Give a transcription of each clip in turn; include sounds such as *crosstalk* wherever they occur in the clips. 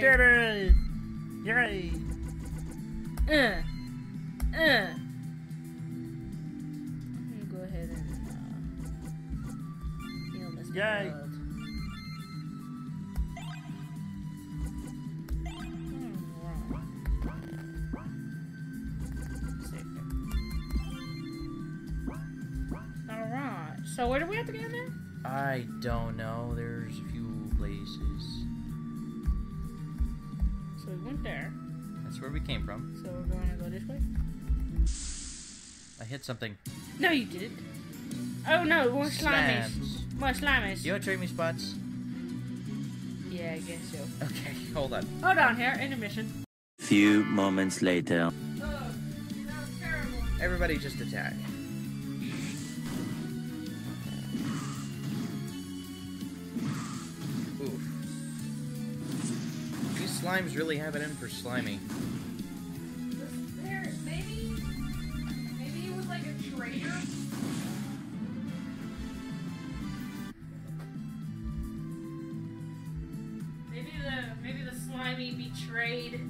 Yay! it! Yay! Uh, uh. I'm gonna go ahead and uh, heal Mr. Yay. World. Alright, so where do we have to get in there? I don't know. There's a few places. So we went there, That's where we came from. so we're going to go this way? I hit something. No, you didn't. Oh no, more slimies. More slimies. You want to trade me spots? Yeah, I guess so. Okay, *laughs* hold on. Hold on here, intermission. Few moments later. Oh, that was terrible. Everybody just attack. Slimes really have it in for slimy. There, maybe, maybe it was like a traitor. Maybe the maybe the slimy betrayed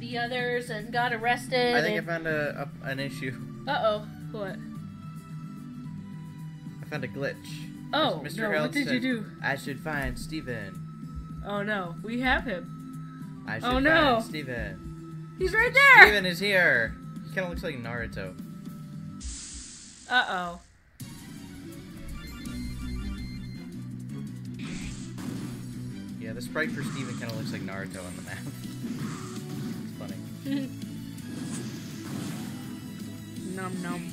the others and got arrested. I think I found a, a an issue. Uh oh, what? I found a glitch. Oh Mr. no! What did you do? I should find Stephen. Oh no, we have him. I should Oh, no. find Stephen. He's right there. Stephen is here. He kind of looks like Naruto. Uh oh. Yeah, the sprite for Stephen kind of looks like Naruto on the map. *laughs* it's funny. *laughs* Num num.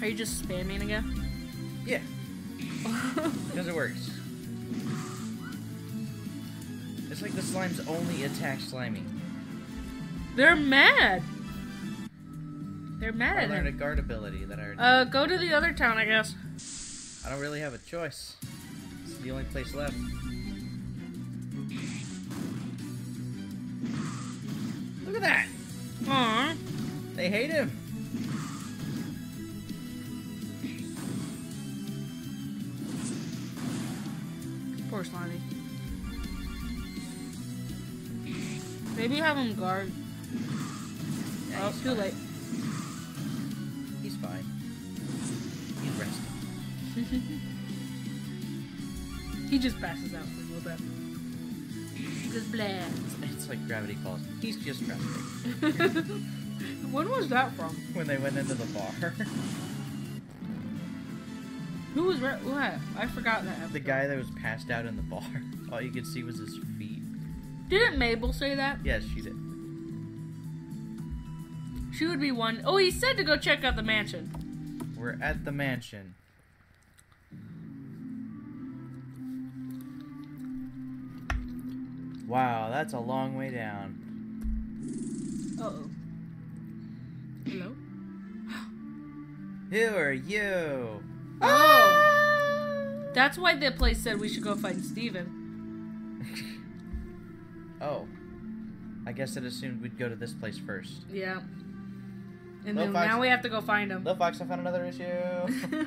Are you just spamming again? Yeah, *laughs* because it works. It's like the slimes only attack slimy. They're mad. They're I mad at learned a guard ability that I already. Uh, go to the other town, I guess. I don't really have a choice. It's the only place left. Look at that! Aww. They hate him. Poor Slimy. Maybe have him guard. Yeah, oh, too fine. late. He's fine. He's resting. *laughs* He just passes out for a little bit. Just blah. It's like Gravity Falls. He's just resting. *laughs* when was that from? when they went into the bar. Who was re- what? I forgot that. the guy that was passed out in the bar. *laughs* All you could see was his. Didn't Mabel say that? Yes, she did. She would be one. Oh, he said to go check out the mansion. We're at the mansion. Wow, that's a long way down. Uh oh. Hello? Who are you? Oh! That's why the place said we should go find Stephen. I guess it assumed we'd go to this place first. Yeah. And Little then Fox- now we have to go find him. Lilfox, I found another issue. *laughs*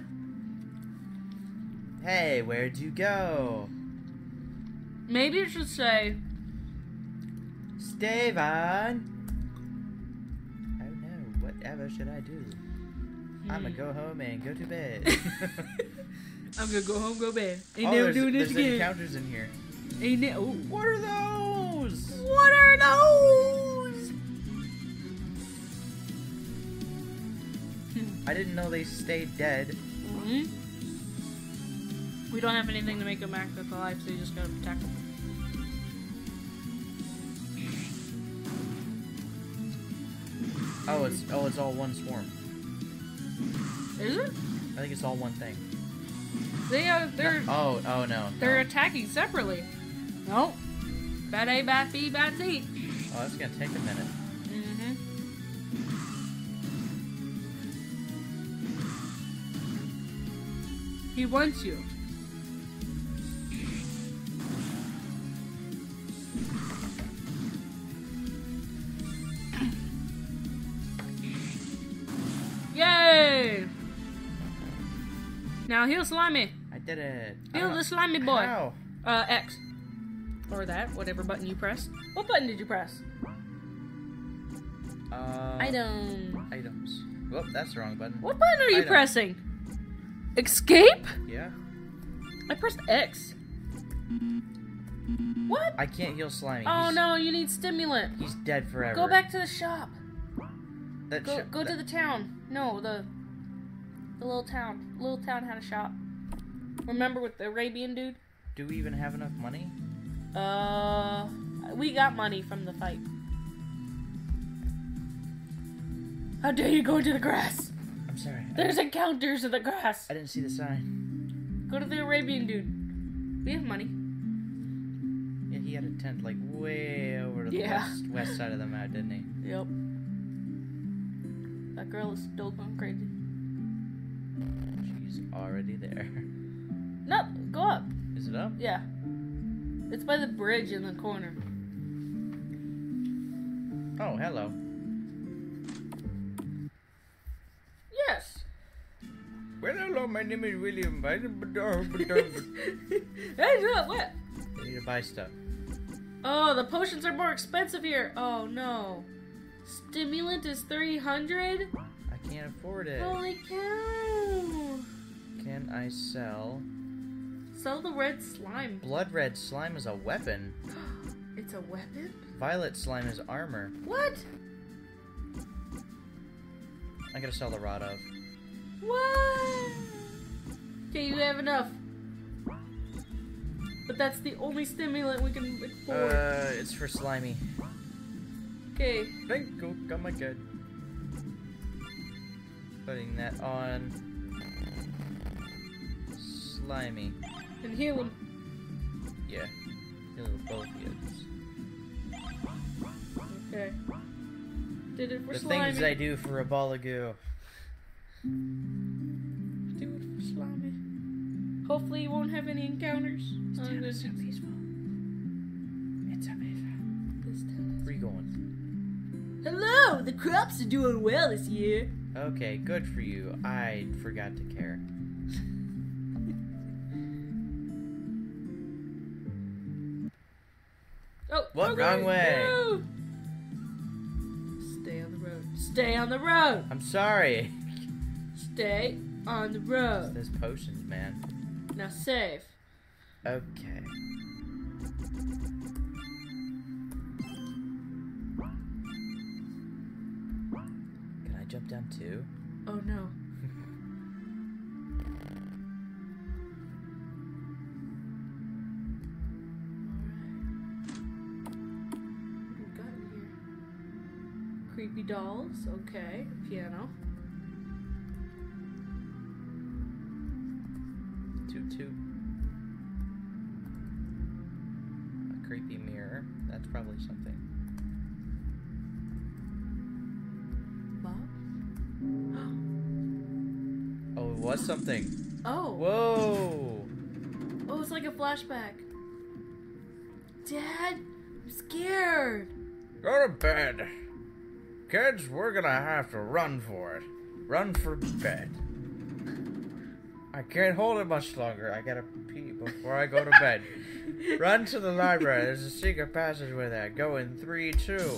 hey, where'd you go? Maybe it should say, Stevan! Oh no, whatever should I do? Hmm. go home and go to bed. *laughs* *laughs* I'm gonna go home, go bed. Ain't oh, never there's, doing this there's again. encounters in here. Ain't ne- Ooh. What are those? What are? I didn't know they stayed dead. Mhm. We don't have anything to make them act with alive, so you just gotta attack them. Oh, it's oh, it's all one swarm. Is it? I think it's all one thing. They are. They're. Oh, oh no. They're no. attacking separately. No. Bad A, bad B, bad C. Oh, that's gonna take a minute. Mm-hmm. He wants you. Yay! Now heal Slimy. I did it. Heal the slimy boy. How? Uh, X. Or that, whatever button you pressed. What button did you press? Uh, Item. Items. Whoop, that's the wrong button. What button are you Item. pressing? Escape? Yeah. I pressed X. What? I can't heal Slimy. Oh he's, no, you need stimulant. He's dead forever. Go back to the shop. That Go sh- go to the town. No, the the little town. Little town had a shop. Remember with the Arabian dude? Do we even have enough money? Uh, we got money from the fight. How dare you go into the grass? I'm sorry. There's encounters in the grass. I didn't see the sign. Go to the Arabian dude. We have money. Yeah, he had a tent like way over to the Yeah. west, west side of the map, didn't he? Yep. That girl is still going crazy. She's already there. No, go up. Is it up? Yeah. It's by the bridge in the corner. Oh, hello. Yes. Well, hello. My name is William. I *laughs* *laughs* need hey, what? to buy stuff. Oh, the potions are more expensive here. Oh no. Stimulant is 300? I can't afford it. Holy cow. Can I sell Sell the red slime. blood red slime is a weapon? *gasps* It's a weapon? Violet slime is armor. What? I gotta sell the rod of. What? Okay, you have enough. But that's the only stimulant we can afford. Uh, it's for slimy. okay. Thank you. Oh my god. Putting that on. Slimy. And heal him. Yeah. Heal both kids. Okay. Did it for The slimy. things I do for a ball of goo. Do it for slimy. Hopefully you won't have any encounters. Oh, this, so peaceful. It's so peaceful. this town Where you going? Hello! The crops are doing well this year. Okay, good for you. I forgot to care. Oh, What? Wrong way. No. Stay on the road. Stay on the road. I'm sorry. Stay on the road. There's potions, man. Now save. Okay. Can I jump down too? Oh no. Dolls. Okay. Piano. Toot toot. A creepy mirror. That's probably something. Bob. *gasps* Oh, it was something. Oh. Whoa! Oh, it's like a flashback. Dad, I'm scared. Go to bed. Kids, we're gonna have to run for it. Run for bed. I can't hold it much longer. I gotta pee before I go to bed. *laughs* Run to the library. There's a secret passageway there. Go in three, two.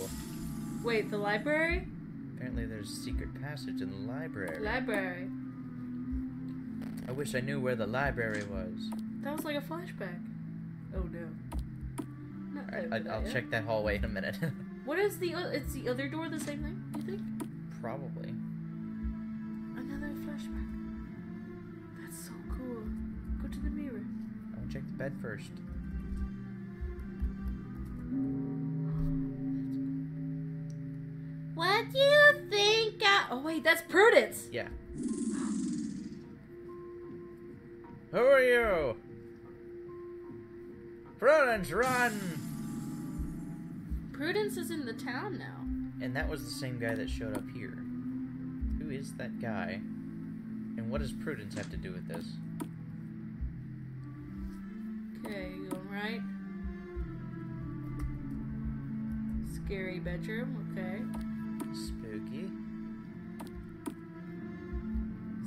Wait, the library? Apparently, there's a secret passage in the library. Library. I wish I knew where the library was. That was like a flashback. Oh no. Not for I, I'll yet. check that hallway in a minute. *laughs* What is the? It's the other door. The same thing? You think? Probably. Another flashback. That's so cool. Go to the mirror. I'll check the bed first. What do you think? I- oh wait, that's Prudence. Yeah. Who are you? Prudence, run! Prudence is in the town now. And that was the same guy that showed up here. Who is that guy? And what does Prudence have to do with this? Okay, you going right? Scary bedroom. Okay. Spooky.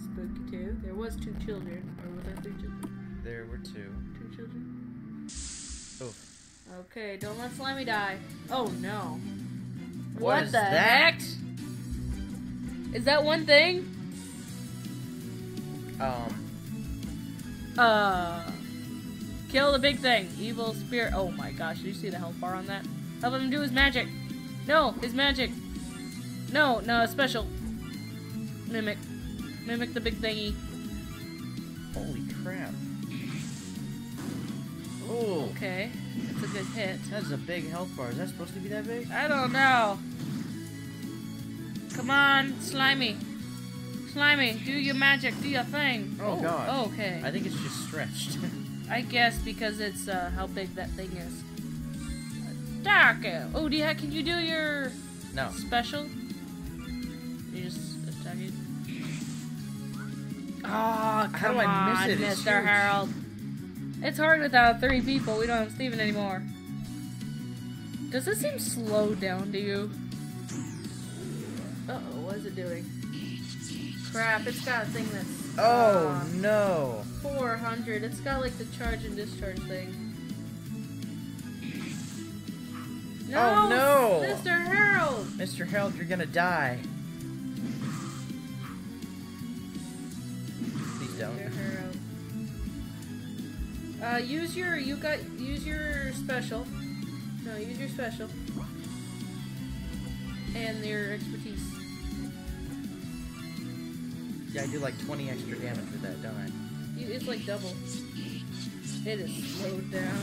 Spooky too. There was two children, or was there three children? There were two. Two children. Okay, don't let Slimy die. Oh no. what is the that? heck? Is that one thing? Um, Uh. Kill the big thing. Evil spirit. Oh my gosh, did you see the health bar on that? Help him do his magic. No, his magic. No, no, special. Mimic. Mimic the big thingy. holy crap. Oh, Okay, it's a good hit. that's a big health bar. Is that supposed to be that big? I don't know. Come on, Slimy. Slimy, do your magic, do your thing. Oh, God. Okay. I think it's just stretched. *laughs* I guess because it's uh, how big that thing is. Attack. Oh, do you, can you do your no. special? You just attack it. Oh, come do I on, miss it? Mr. Harold. It's hard without three people. We don't have Stephen anymore. Does this seem slowed down to you? Uh-oh, what is it doing? Crap, it's got a thing that's... Oh, uh, no. 400. It's got like the charge and discharge thing. No, Oh, no. Mr. Harold! Mr. Harold, you're gonna die. Uh, use your, you got, use your special. No, use your special. And your expertise. Yeah, I do like 20 extra damage with that, don't I? You, it's like double. It is slowed down.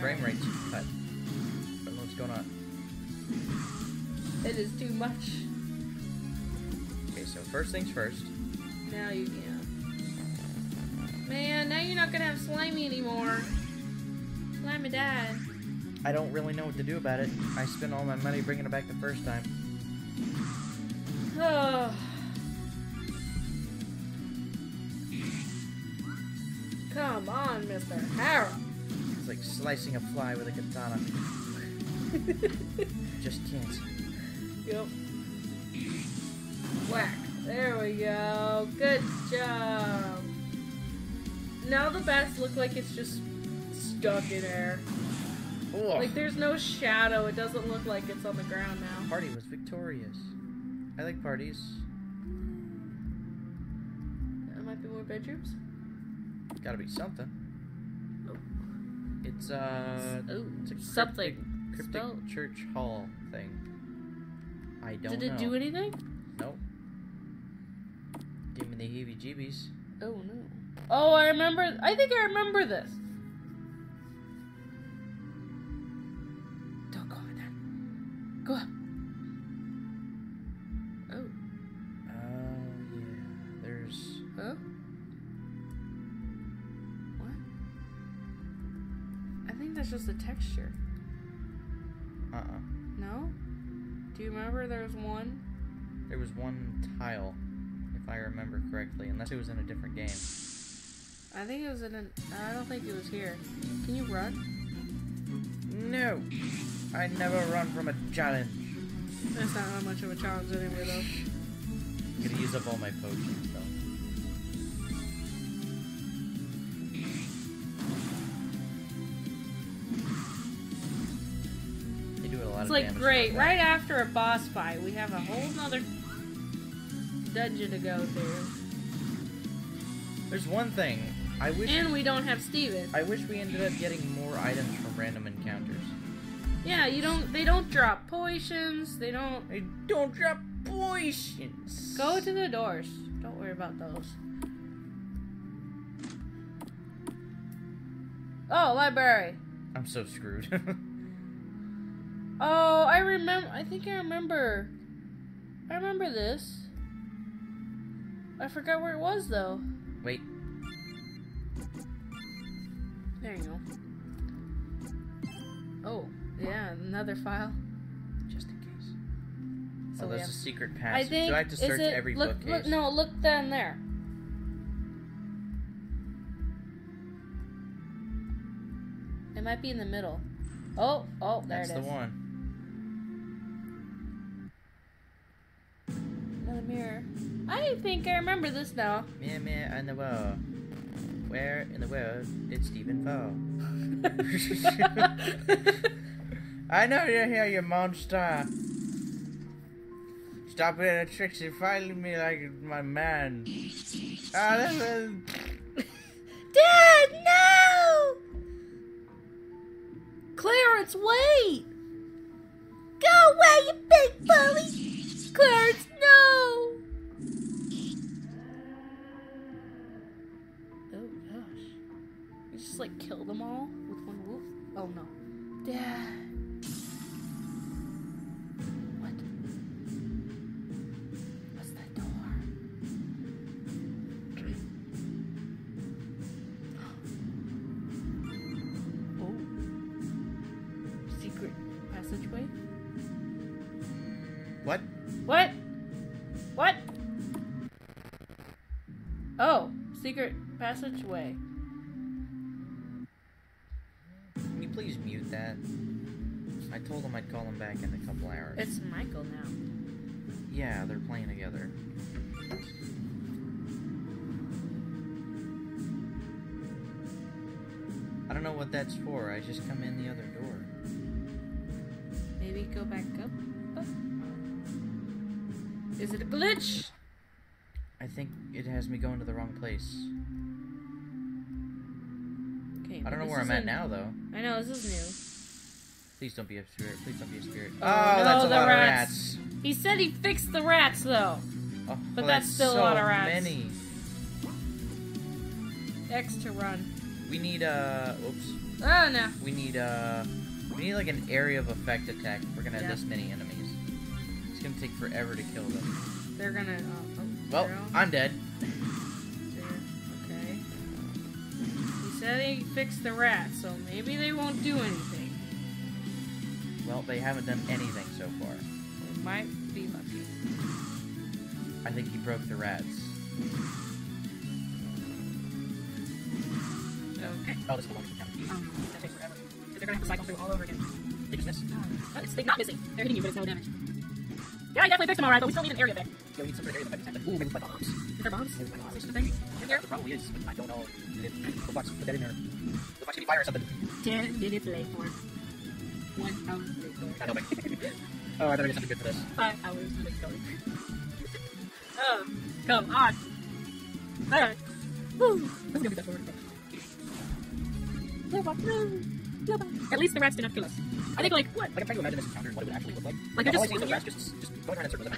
Frame rate's cut. I don't know what's going on. It is too much. Okay, so first things first. Now you can. Man, now you're not gonna have Slimy anymore. Slimy died. I don't really know what to do about it. I spent all my money bringing it back the first time. Oh. *sighs* Come on, Mr. Harold. It's like slicing a fly with a katana. *laughs* Just can't. yep. Whack. There we go. Good job. Now the bats look like it's just stuck in air. Ugh. Like there's no shadow. It doesn't look like it's on the ground now. Party was victorious. I like parties. There might be more bedrooms. Gotta be something. Oh. It's uh, Oh, it's a something. cryptic, Spell- church hall thing. I don't Did it know. do anything? Nope. Give me the heebie-jeebies. Oh no. Oh, I remember. I think I remember this. Don't go in there. Go up. Oh. Oh yeah. There's Huh? What? I think that's just a texture. uh-uh. No? Do you remember there was one? There was one tile, if I remember correctly, unless it was in a different game. I think it was in an. I don't think it was here. Can you run? No, I never run from a challenge. That's not that much of a challenge anyway, though. I'm gonna use up all my potions though. They do a lot It's of like damage great. to. Right after a boss fight, we have a whole nother dungeon to go through, There's one thing. I wish and we don't have Stephen. I wish we ended up getting more items from random encounters. Yeah, you don't. They don't drop potions. They don't They don't drop potions. go to the doors. Don't worry about those. Oh, library. I'm so screwed. *laughs* Oh, I remember. I think I remember. I remember this. I forgot where it was though. Wait, There you go. Oh, yeah, another file. just in case. So oh, we that's have- a secret I think. Do I have to is search it, every look, bookcase? look, no, look down there. It might be in the middle. Oh, oh, there it is. That's the one. Another mirror. I think I remember this now. Yeah, man, I know. Uh, Where in the world did Stephen fall? *laughs* I know you're here, you monster. Stop being a tricksy, fighting me like my man. Ah, this is... *laughs* Dad, no! Clarence, wait! Go away, you big bully! Clarence, passageway. Can you please mute that? I told him I'd call him back in a couple hours. It's Michael now. Yeah, they're playing together. I don't know what that's for. I just come in the other door. Maybe go back up. up. Is it a glitch? I think it has me going to the wrong place. I don't know this where I'm at now, though. I know this is new. Please don't be a spirit. Please don't be a spirit. Oh, Oh, no, that's a the lot rats. of rats. He said he fixed the rats though. Oh, But well, that's still a lot of rats. many. X to run. We need uh, oops. Oh no. We need uh, we need like an area of effect attack. if We're gonna have this many enemies. It's gonna take forever to kill them. They're gonna. Oh, oh, Well. I'm dead. He fixed the rats, so maybe they won't do anything. Well, they haven't done anything so far. We might be lucky. I think he broke the rats. Okay. Oh, this is the one count. Um, that takes forever. Because they're gonna have to cycle through all over again. They just missed. Uh, it's, they're not missing. They're hitting you, but it's no damage. Yeah, I definitely fixed them alright, but we still need an area there. We need some area of effect. Ooh, maybe my bombs. Is there bombs? It's my bombs. Is there thing in there? Probably is, but I don't know. Go box, put that in there. Go box, me fire or something. Ten minutes later. One hour later. I know, but... oh, I better get something good for this. Five hours later. Oh, come on. Alright. Woo! This is gonna be the forward At least the rats did not kill us. I think like what? Like, I'm trying to imagine this encounter and what it would actually look like. Like, they're I just the rats just, just going around in circles.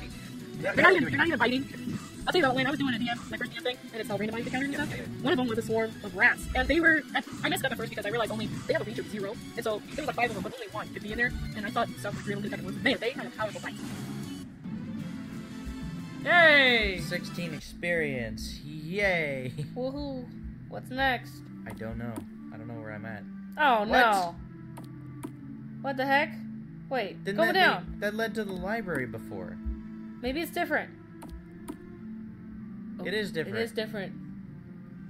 They're not even, they're not even biting. I'll tell you about when I was doing a DM, my first DM thing, and it's how randomized encounters and stuff. One of them was a swarm of rats, and they were. I messed up at first because I realized only they have a reach of zero, and so there was like five of them, but only one could be in there. And I thought stuff was really good. Man, they had a powerful fight. Yay! 16 experience. Yay. Woohoo! What's next? I don't know. I don't know where I'm at. Oh no! What the heck? Wait, Didn't go that down. lead- that led to the library before. Maybe it's different. It is different. It is different.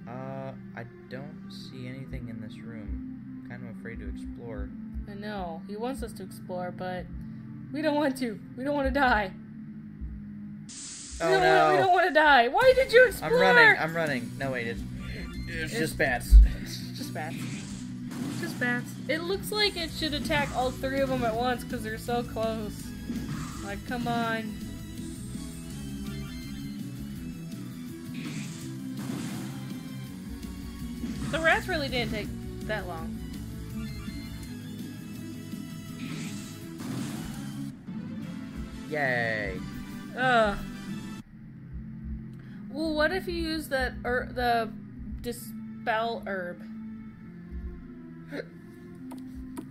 Uh, I don't see anything in this room. kind of afraid to explore. I know. He wants us to explore, but we don't want to. We don't want to die. Oh we don't no! Wanna, we don't want to die. Why did you explore? I'm running. I'm running. No wait, it's it's It's- just bats. It's just bats. It's just bats. It looks like it should attack all three of them at once because they're so close. Like, come on. The rats really didn't take that long. Yay! Ugh. Well, what if you use that er, the dispel herb?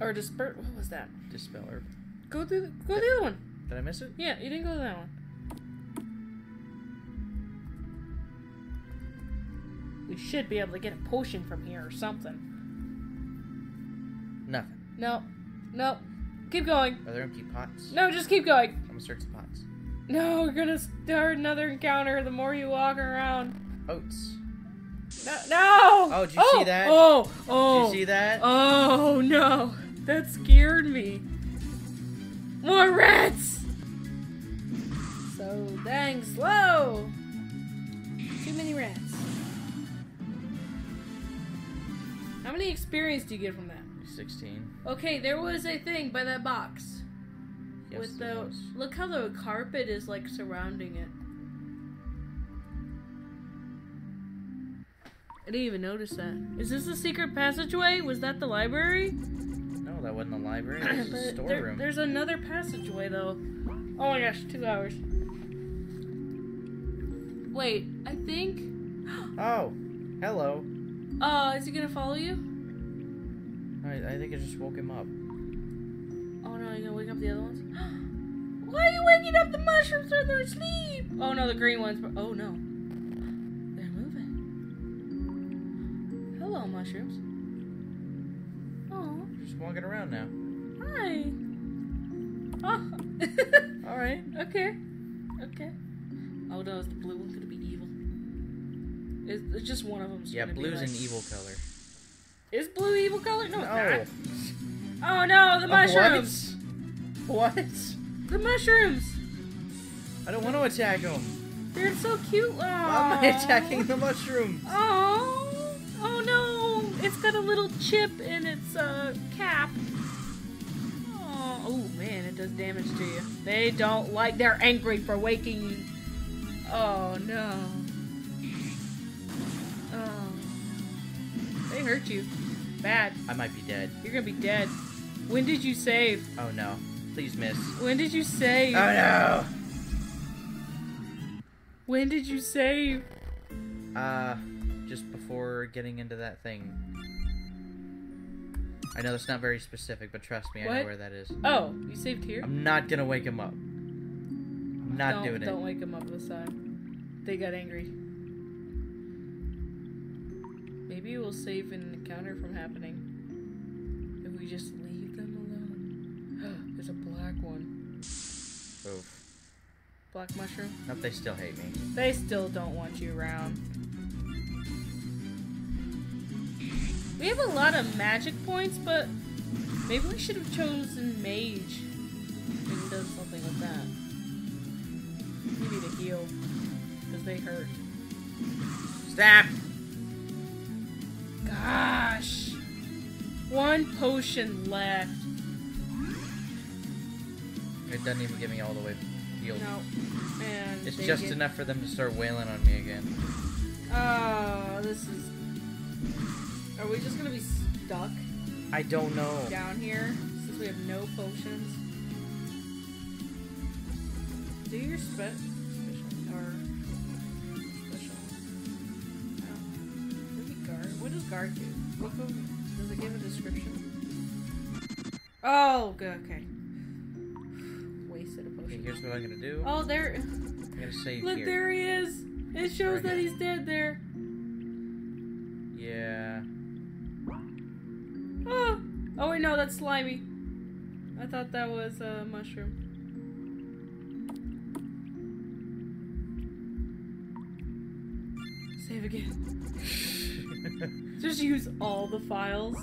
or disper? What was that? Dispel herb. Go through. The, go to the other one. Did I miss it? Yeah, you didn't go to that one. We should be able to get a potion from here or something. Nothing. No, no, keep going. Are there empty pots? No, just keep going. I'm gonna search the pots. No, we're gonna start another encounter. The more you walk around. Oats. No! no! Oh, did you oh, see that? Oh, oh, Did you oh. see that? Oh no, that scared me. More rats. So dang slow. Too many rats. Many experience do you get from that? 16. Okay, there was a thing by that box Yes, with the was. look how the carpet is like surrounding it. I didn't even notice that. Is this the secret passageway? Was that the library? No, that wasn't the library. *coughs* It was a But there- storeroom. there's another passageway though. Oh my gosh, two hours. Wait, I think. *gasps* Oh, hello. Uh, is he gonna follow you? I, I think I just woke him up. Oh no, you gonna wake up the other ones? *gasps* Why are you waking up the mushrooms when they're asleep? Oh no, the green ones. Oh no. They're moving. Hello, mushrooms. Oh, Just walking around now. hi. Oh. *laughs* All right. okay. Okay. Oh no, is the blue one gonna be evil? Is it's just one of them? Yeah, blue's like, an evil color. Is blue evil color? No, it's Oh. not. Oh no, the Uh, mushrooms. What? What? The mushrooms. I don't want to attack them. They're so cute. Why am I attacking the mushrooms? Oh, oh no! It's got a little chip in its uh, cap. Oh, oh man, it does damage to you. They don't like. They're angry for waking you. Oh no. Hurt you. Bad. I might be dead. You're gonna be dead. When did you save? Oh no. Please miss. When did you save? Oh no. When did you save? Uh, just before getting into that thing. I know that's not very specific, but trust me, I know where that is. Oh, you saved here? I'm not gonna wake him up. I'm not don't, doing it. Don't wake him up this time. They got angry. Maybe we'll save an encounter from happening. If we just leave them alone. *gasps* There's a black one. Oof. Black mushroom. Nope, they still hate me. They still don't want you around. We have a lot of magic points, but maybe we should have chosen mage. Maybe does something with that. Maybe to heal. Because they hurt. Stop! Gosh. One potion left. It doesn't even get me all the way healed. No. And It's just get- enough for them to start wailing on me again. Oh, this is. Are we just gonna be stuck I don't know. down here since we have no potions? Do your spe- does guard do? What go, does it give a description? Oh, good. Okay. Wasted a Okay, here's what I'm gonna do. Oh, there. I'm gonna save Look, here. there he is. It shows Right that he's dead there. Yeah. Oh, oh wait, no, that's slimy. I thought that was a mushroom. Save again. *laughs* Just use all the files.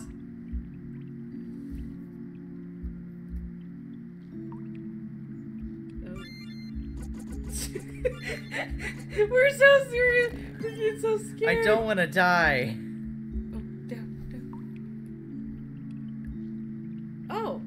Oh. *laughs* We're so serious. We get so scared. I don't want to die. Oh, down, oh.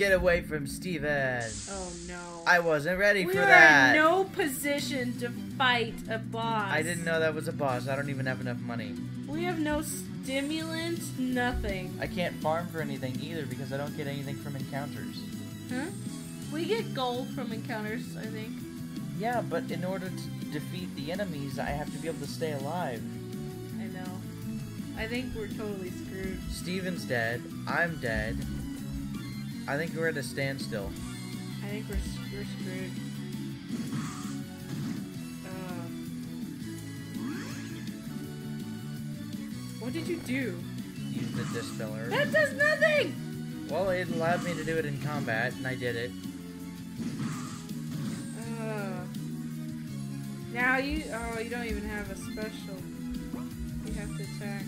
Get away from Stephen. Oh no. I wasn't ready we for are that. in no position to fight a boss. I didn't know that was a boss. I don't even have enough money. We have no stimulant, nothing. I can't farm for anything either because I don't get anything from encounters. Huh? We get gold from encounters, I think. Yeah, but in order to defeat the enemies, I have to be able to stay alive. I know. I think we're totally screwed. Stephen's dead. I'm dead. I think we're at a standstill. I think we're, we're screwed. Uh, what did you do? Use the dispiller. That does nothing! Well, it allowed me to do it in combat, and I did it. Uh, now you oh you don't even have a special. You have to attack.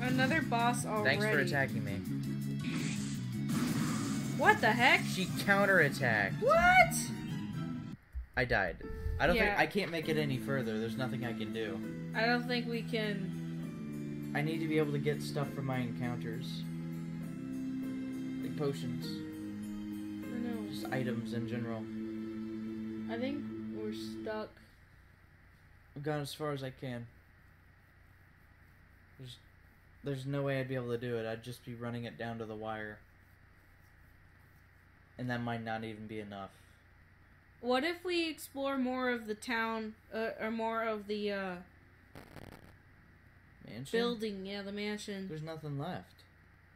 Another boss already. Thanks for attacking me. What the heck? She counterattacked. What? I died. I don't Yeah. think I can't make it any further. There's nothing I can do. I don't think we can. I need to be able to get stuff from my encounters. Like potions. I know. Just items in general. I think we're stuck. I've gone as far as I can. There's there's no way I'd be able to do it. I'd just be running it down to the wire. And that might not even be enough. What if we explore more of the town, uh, or more of the uh, Mansion? building? Yeah, the mansion. There's nothing left.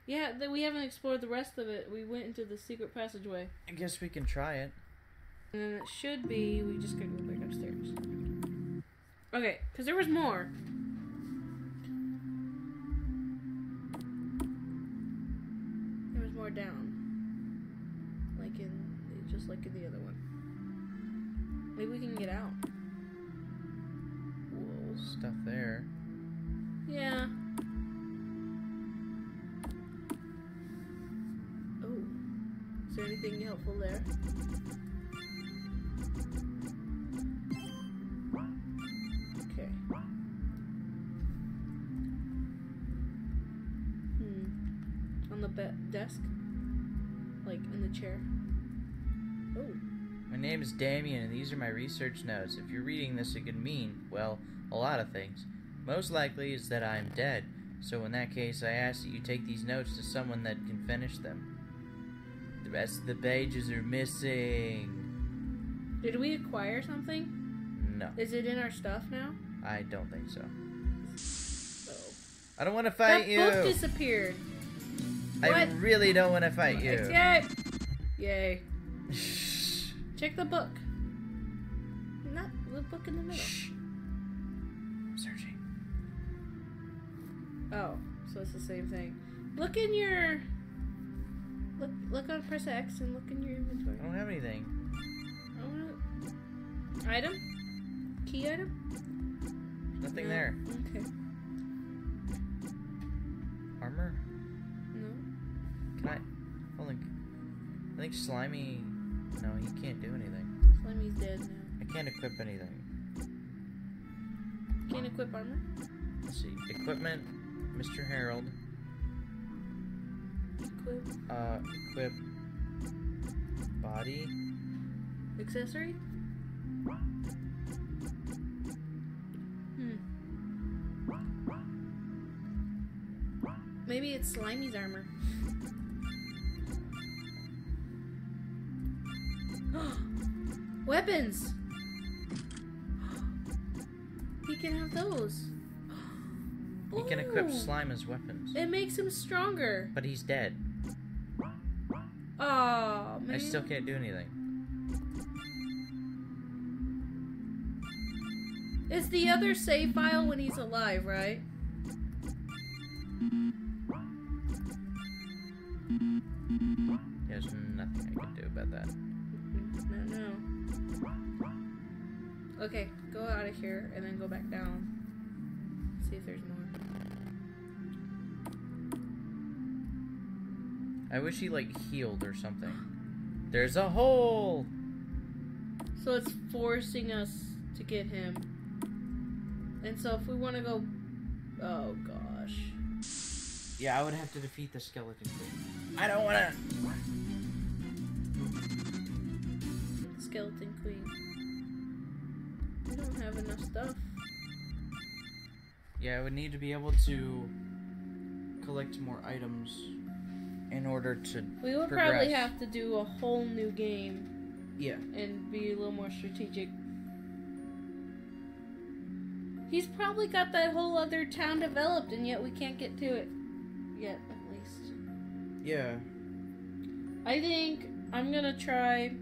Yeah, that we haven't explored the rest of it. We went into the secret passageway, I guess we can try it. and then it should be. We just gotta go back upstairs. Okay, because there was more. More down, like in just like in the other one. Maybe we can get out. Whoa, stuff there. Yeah. Oh. Is there anything helpful there? Be- desk? Like in the chair? Oh. My name is Damien, and these are my research notes. If you're reading this, it could mean, well, a lot of things. Most likely is that I am dead, so in that case, I ask that you take these notes to someone that can finish them. The rest of the pages are missing. Did we acquire something? No, Is it in our stuff now? I don't think so. Oh. I don't want to fight that you. book disappeared. I What? really don't want to fight you. Yay! Yay. Check the book. Not the book in the middle. Shh. I'm searching. Oh, so it's the same thing. Look in your. Look, look on press X and look in your inventory. I don't have anything. I wanna. Item? Key item? Nothing No. there. Okay. Armor? Can I? I think Slimy. No, he can't do anything. Slimy's dead now. I can't equip anything. Can't equip armor? Let's see. Equipment. Mr. Harold. Equip. Uh, equip. Body. Accessory? Hmm. Maybe it's Slimy's armor. Weapons! He can have those. He can equip Ooh. slime as weapons. It makes him stronger. But he's dead. Oh, man. I still can't do anything. It's the other save file when he's alive, right? Okay, go out of here and then go back down. See if there's more. I wish he like healed or something. There's a hole. So it's forcing us to get him. And so if we want to go. Oh gosh. Yeah, I would have to defeat the skeleton queen. I don't want to. Skeleton Queen. We don't have enough stuff. Yeah, I would need to be able to collect more items in order to. We would progress. probably have to do a whole new game Yeah. and be a little more strategic. He's probably got that whole other town developed, and yet we can't get to it yet, at least. Yeah. I think I'm gonna try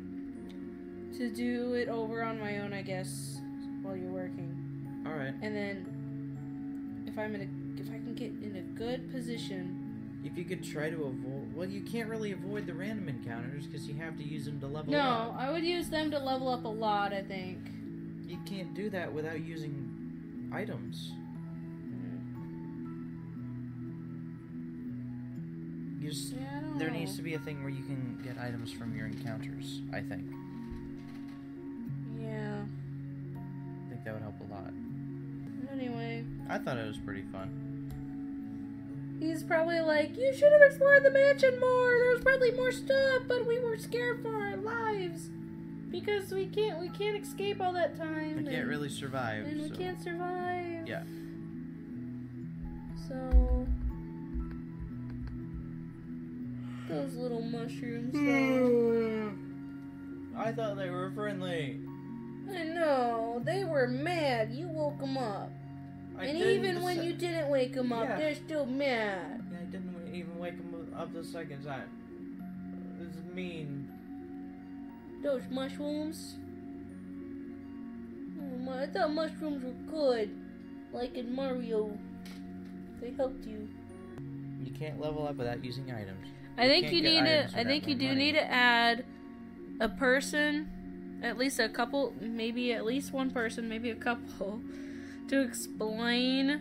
to do it over on my own, I guess, while you're working, All right. and then if I'm in a, if I can get in a good position. If you could try to avoid, well, you can't really avoid the random encounters because you have to use them to level No, up. No, I would use them to level up a lot. I think. You can't do that without using items. Just, Yeah, there know. needs to be a thing where you can get items from your encounters. I think. Thought it was pretty fun. he's probably like, you should have explored the mansion more. There's probably more stuff, but we were scared for our lives because we can't we can't escape all that time. We can't and- really survive. And we can't survive. Yeah. So those little mushrooms. *sighs* though. I thought they were friendly. I know they were mad. You woke them up, I and even when deci- you didn't wake them up, Yeah. they're still mad. Yeah, I didn't even wake them up the second time. This is mean. Those mushrooms. Oh my! I thought mushrooms were good, like in Mario. They helped you. You can't level up without using items. I think can't you need to. I think you do money. need to add a person, at least a couple, maybe at least one person, maybe a couple, to explain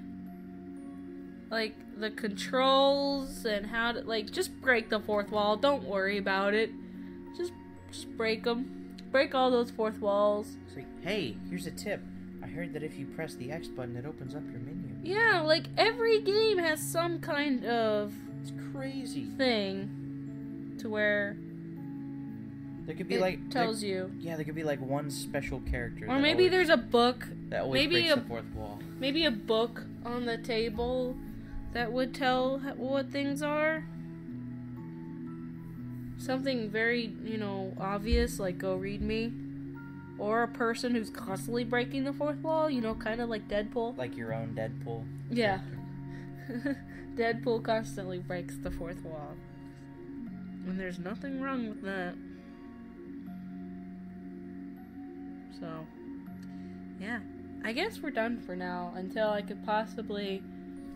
like the controls and how to like just break the fourth wall. Don't worry about it. Just just break them. Break all those fourth walls. It's like, hey, here's a tip. I heard that if you press the X button, it opens up your menu. Yeah, like every game has some kind of It's crazy. thing to where There could be it like tells there, you. Yeah, there could be like one special character. Or maybe always, there's a book that always maybe breaks a- the fourth wall. maybe a book on the table that would tell what things are. Something very, you know, obvious, like go read me. Or a person who's constantly breaking the fourth wall, you know, kind of like Deadpool. Like your own Deadpool. Yeah. *laughs* Deadpool constantly breaks the fourth wall. And there's nothing wrong with that. So, yeah. I guess we're done for now until I could possibly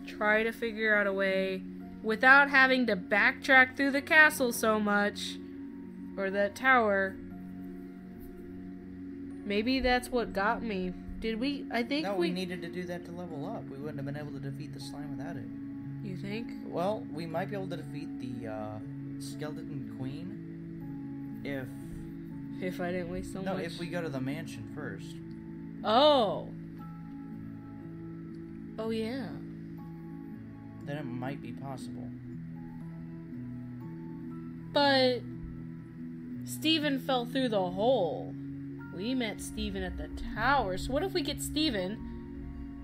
try to figure out a way without having to backtrack through the castle so much or that tower. Maybe that's what got me. Did we? I think No, we. we needed to do that to level up. We wouldn't have been able to defeat the slime without it. you think? Well, we might be able to defeat the uh, skeleton queen if If I didn't waste so no, much. No, if we go to the mansion first. Oh. Oh yeah. Then it might be possible. But Stephen fell through the hole. We met Stephen at the tower. So what if we get Stephen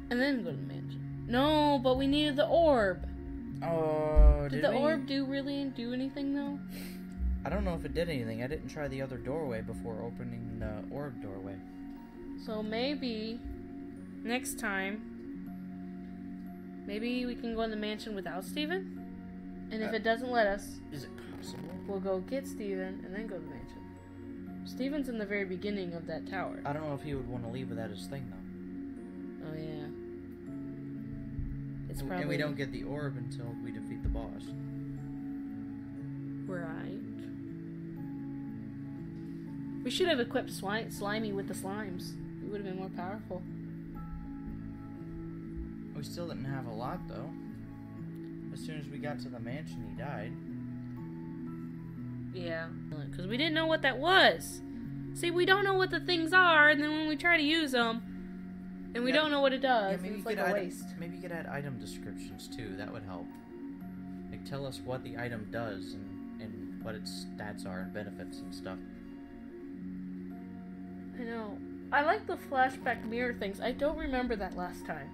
and then go to the mansion? No, but we needed the orb. Oh, Did, did, the we? orb do really do anything though? I don't know if it did anything. I didn't try the other doorway before opening the orb doorway. So maybe next time maybe we can go in the mansion without Stephen? And if Uh, it doesn't let us, Is it possible? We'll go get Stephen and then go to the mansion. Stephen's in the very beginning of that tower. I don't know if he would want to leave without his thing though. Oh yeah. It's And, probably and we don't get the orb until we defeat the boss. right. We should have equipped Sli- Slimy with the slimes. We would have been more powerful. We still didn't have a lot though. As soon as we got to the mansion, he died. Yeah. Because we didn't know what that was. See, we don't know what the things are, and then when we try to use them, and we Yeah. don't know what it does, yeah, maybe it's you like could a add, waste. Maybe you could add item descriptions too. That would help. Like tell us what the item does and, and what its stats are and benefits and stuff. I know. I like the flashback mirror things. I don't remember that last time.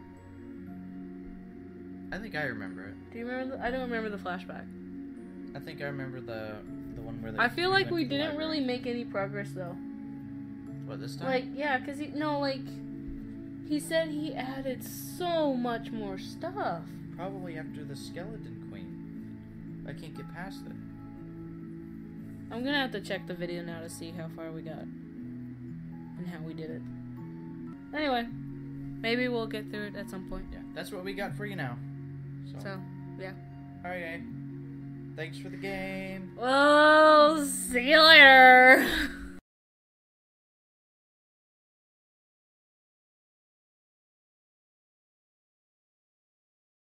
I think I remember it. Do you remember? The, I don't remember the flashback. I think I remember the the one where they. I feel like we didn't really make any progress though. What this time? Like, yeah, cause he no, like, he said he added so much more stuff. Probably after the skeleton queen. I can't get past it. I'm gonna have to check the video now to see how far we got and how we did it. Anyway, maybe we'll get through it at some point. Yeah, that's what we got for you now. So, So, yeah. All right. Thanks for the game. Well, see you later. *laughs*